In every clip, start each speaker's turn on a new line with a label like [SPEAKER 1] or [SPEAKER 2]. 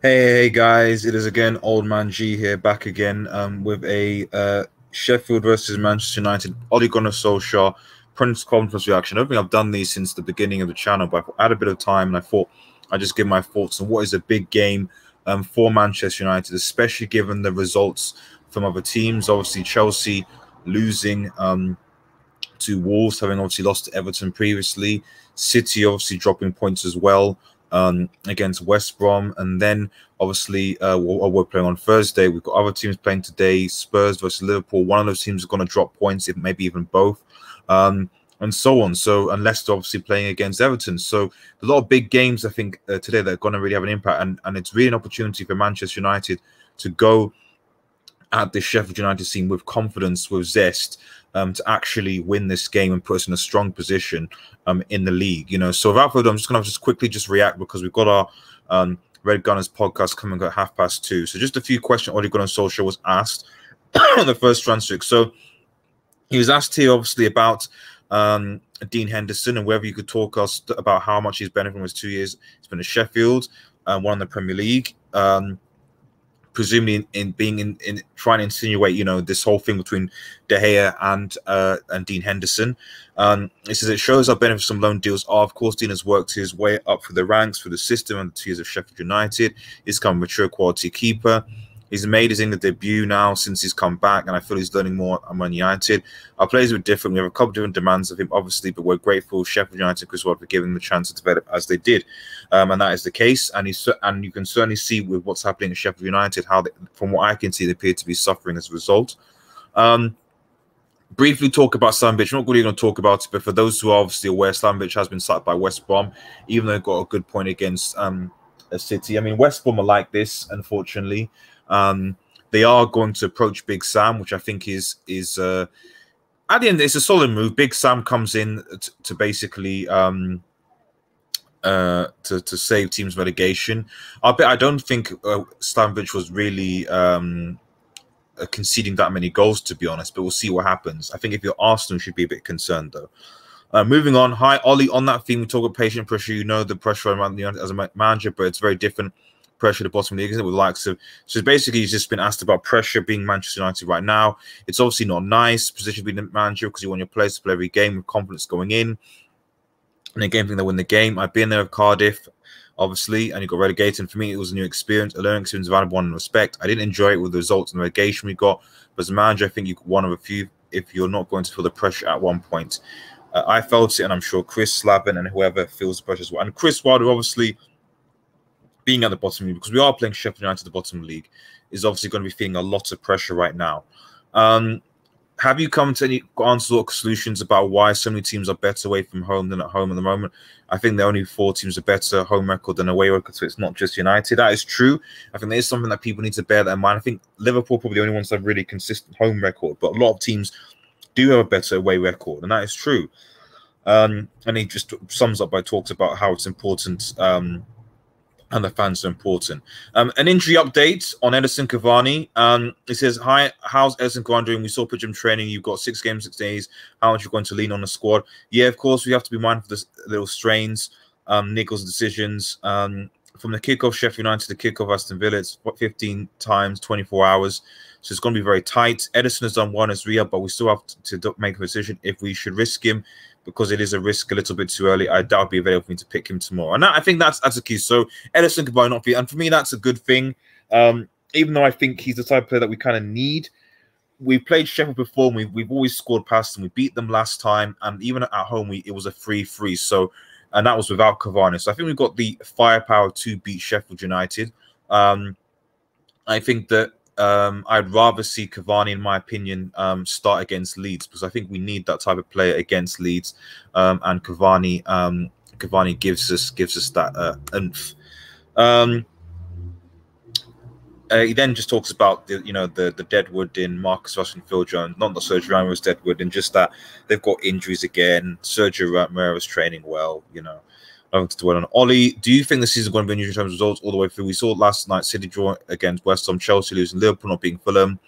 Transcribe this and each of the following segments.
[SPEAKER 1] Hey, guys, it is again Old Man G here, back again um, with a uh, Sheffield versus Manchester United Ole Gunnar Solskjaer Prince conference reaction. I don't think I've done these since the beginning of the channel, but I had a bit of time and I thought I'd just give my thoughts on what is a big game um, for Manchester United, especially given the results from other teams. Obviously, Chelsea losing um, to Wolves, having obviously lost to Everton previously. City obviously dropping points as well um, against West Brom, and then obviously uh, we're, playing on Thursday. We've got other teams playing today: Spurs versus Liverpool. One of those teams is going to drop points, if maybe even both, um, and so on. So, and Leicester obviously playing against Everton. So, a lot of big games I think uh, today that are going to really have an impact, and and it's really an opportunity for Manchester United to go at the Sheffield United team with confidence, with zest, um, to actually win this game and put us in a strong position um, in the league. You know, so without further I'm just going to just quickly just react because we've got our um, Red Gunners podcast coming at half past two. So just a few questions Ole Gunnar Solskjaer was asked on the first transfer. So he was asked here, obviously, about um, Dean Henderson and whether you could talk us about how much he's benefited from his two years. He's been at Sheffield, uh, one in the Premier League. Um, presumably in, in being in, in, trying to insinuate, you know, this whole thing between De Gea and uh, and Dean Henderson. Um, it says it shows our benefits from loan deals are, of course, Dean has worked his way up through the ranks through the system and the two years of Sheffield United. He's become a mature quality keeper. He's made his England debut now since he's come back, and I feel he's learning more at Man United. Our players were different. We have a couple of different demands of him, obviously, but we're grateful Sheffield United Chris Wilder for giving him the chance to develop as they did, um, and that is the case. And he's and you can certainly see with what's happening at Sheffield United how, they, from what I can see, they appear to be suffering as a result. Um, briefly talk about Slaven Bilic. Not really going to talk about it, but for those who are obviously aware, Slaven Bilic has been sacked by West Brom, even though he got a good point against um, a City. I mean, West Brom are like this, unfortunately. Um, they are going to approach Big Sam, which I think is is uh, at the end it's a solid move. Big Sam comes in to, basically um, uh, to to save teams relegation. I bet I don't think uh, Slaven Bilic was really um, uh, conceding that many goals to be honest, but we'll see what happens. I think if you're Arsenal, you should be a bit concerned though. Uh, moving on, hi Ollie. On that theme, we talk about patient pressure. You know the pressure around as a manager, but it's very different pressure at the bottom of the league, with likes of so basically he's just been asked about pressure being Manchester United right now. It's obviously not nice position being the manager because you want your players to play every game with confidence going in. And again, think they win the game. I've been there with Cardiff, obviously, and you got relegated. And for me, it was a new experience, a learning experience, valuable one respect. I didn't enjoy it with the results and the relegation we got, but as a manager, I think you're one of a few if you're not going to feel the pressure at one point. Uh, I felt it, and I'm sure Chris Slaven and whoever feels the pressure as well. And Chris Wilder, obviously, being at the bottom league, because we are playing Sheffield United the bottom league, is obviously going to be feeling a lot of pressure right now. Um, have you come to any answers or solutions about why so many teams are better away from home than at home at the moment? I think the only four teams are better home record than away record, so it's not just United. That is true. I think there is something that people need to bear that in mind. I think Liverpool probably the only ones that have really consistent home record, but a lot of teams do have a better away record, and that is true. Um, and he just sums up by talks about how it's important um, and the fans are important. Um, an injury update on Edinson Cavani. Um, it says, "Hi, how's Edinson Cavani doing? We saw him training. You've got six games, six days. How much are you're going to lean on the squad? Yeah, of course, we have to be mindful of the little strains, um, Nichols' decisions. Um, from the kickoff Sheffield United to the kickoff Aston Villa, it's 15 times, 24 hours. So it's going to be very tight. Edinson has done one as rehab, but we still have to, to make a decision if we should risk him because it is a risk a little bit too early. I doubt be available for me to pick him tomorrow. And that, I think that's that's a key. So Edinson could buy not be, and for me, that's a good thing. Um, even though I think he's the type of player that we kind of need. We've played Sheffield before, and we've, we've always scored past them. We beat them last time, and even at home, we it was a free-free. So, and that was without Cavani. So I think we've got the firepower to beat Sheffield United. Um, I think that um, I'd rather see Cavani, in my opinion, um, start against Leeds because I think we need that type of player against Leeds, um, and Cavani, um, Cavani gives us gives us that uh, oomph. Um, uh, he then just talks about the you know the the deadwood in Marcos Rojo and Phil Jones, not the Sergio Romero deadwood, and just that they've got injuries again. Sergio Romero training well, you know to dwell on. Ollie, do you think the season is going to be unusual in terms of results all the way through? We saw last night City draw against West Ham, Chelsea losing, Liverpool not being Fulham.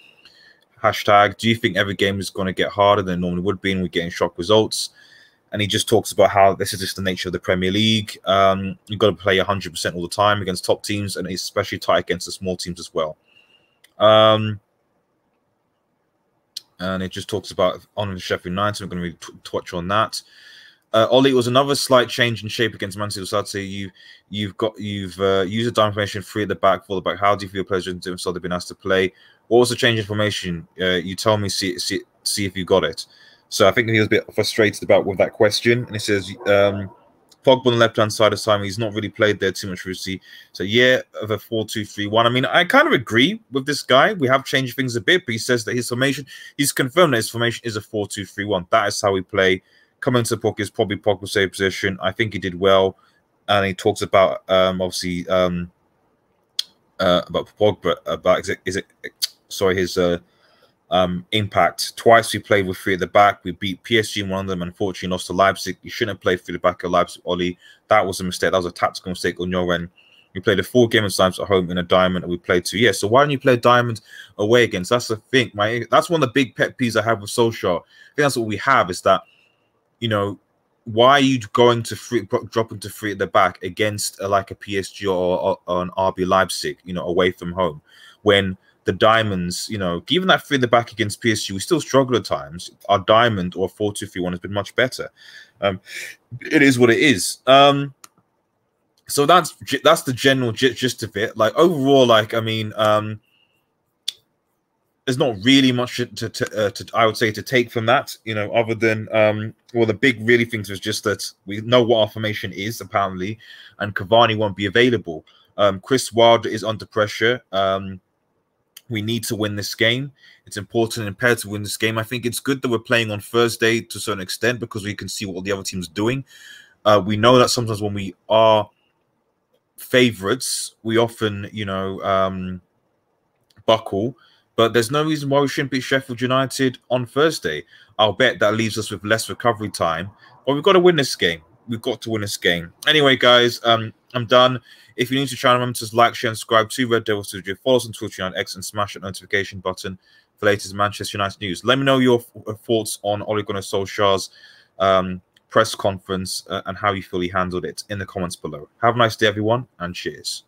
[SPEAKER 1] Hashtag, do you think every game is going to get harder than normally would be and we're getting shock results? and he just talks about how this is just the nature of the Premier League. Um, you've got to play 100% all the time against top teams, and especially tight against the small teams as well. Um, and it just talks about on the Sheffield United. I'm going to really touch on that. Uh, Ollie, it was another slight change in shape against Man City. I'd you you've got you've uh, used a diamond formation three at the back, four at the back. How do you feel players didn't so they've been asked to play? What was the change in formation? Uh, you tell me, see see see if you got it. So I think he was a bit frustrated about with that question, and he says, um, Pogba on the left hand side of Simon, he's not really played there too much recently. So yeah, of a 4-2-3-1. I mean, I kind of agree with this guy. We have changed things a bit, but he says that his formation, he's confirmed that his formation is a 4-2-3-1. That is how we play. Coming to the puck is probably Pogba's save position. I think he did well. And he talks about um obviously um uh about Pogba about is it, is it sorry his uh um, impact. Twice we played with three at the back. We beat PSG in one of them. Unfortunately, lost to Leipzig. You shouldn't have played at the back of Leipzig, Oli. That was a mistake. That was a tactical mistake on your end. We played a full game of times at home in a diamond, and we played two. Yeah, so why don't you play diamond away against? That's the thing. My that's one of the big pet peeves I have with Solskjaer. I think that's what we have is that, you know, why are you going to free, dropping to three at the back against a, like a PSG or, or, or an RB Leipzig, you know, away from home, when the diamonds, you know, given that three at the back against PSG, we still struggle at times. Our diamond or 4 2 3 1 has been much better. Um, it is what it is. Um, so that's that's the general gist of it. Like overall, like I mean, um, there's not really much to, to, uh, to, I would say to take from that, you know, other than um, well, the big really things was just that we know what our formation is apparently, and Cavani won't be available. Um, Chris Wilder is under pressure. Um, we need to win this game. It's important and imperative to win this game. I think it's good that we're playing on Thursday to a certain extent because we can see what the other team's doing. Uh, we know that sometimes when we are favorites, we often, you know, um, buckle. But there's no reason why we shouldn't beat Sheffield United on Thursday. I'll bet that leaves us with less recovery time. But we've got to win this game. We've got to win this game. Anyway, guys, um, I'm done. If you're new to the channel, remember to like, share, and subscribe to Red Devil Studio. Follow us on Twitter and X and smash that notification button for latest Manchester United news. Let me know your uh, thoughts on Ole Gunnar Solskjaer's um, press conference uh, and how you feel he handled it in the comments below. Have a nice day, everyone, and cheers.